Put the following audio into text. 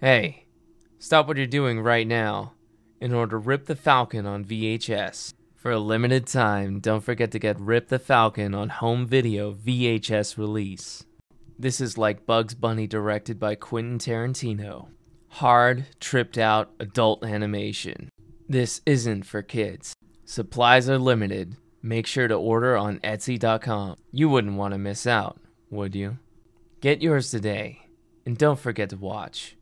Hey, stop what you're doing right now in order to Rip the Falcon on VHS. For a limited time, don't forget to get Rip the Falcon on home video VHS release. This is like Bugs Bunny directed by Quentin Tarantino. Hard, tripped out adult animation. This isn't for kids. Supplies are limited. Make sure to order on Etsy.com. You wouldn't want to miss out, would you? Get yours today, and don't forget to watch.